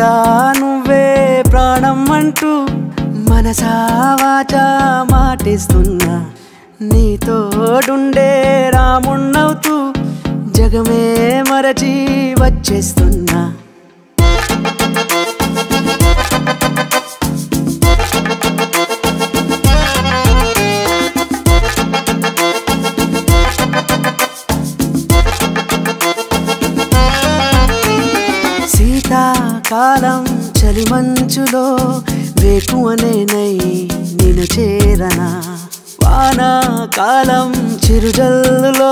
సీత నువ్వే ప్రాణం అంటూ మనసా వాచా మాటిస్తున్నా నీతోడుండే రాముణ్ణవుతూ జగమే మరచి వచ్చేస్తున్నా. కాలం శీతాకాలం చలిమంచులో వేకువనేనై నేను చేరనా? వానాకాలం చిరుజల్లులో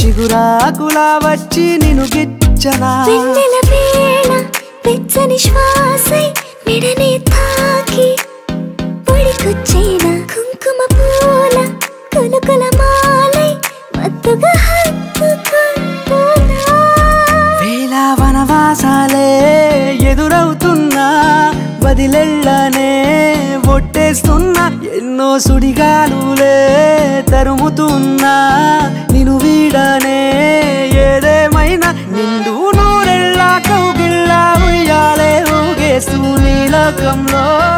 చిగురాకులా వచ్చి నిన్ను గిచ్చనా? వెచ్చని శ్వాసై మెడనే తాకి పొడికొచ్చేన కుంకుమ పూల కులుకుల మాలై మత్తుగా హత్తుకుంటున్నా వదిలెళ్ళనే ఒట్టేస్తున్నా. ఎన్నో సుడిగాలులే తరుముతున్నా. నిను వీడనే ఏదేమైనా. నిండు నూరెళ్ళా కౌగిళ్ళా ఉయ్యాలే ఊగేస్తూ నీలోకంలో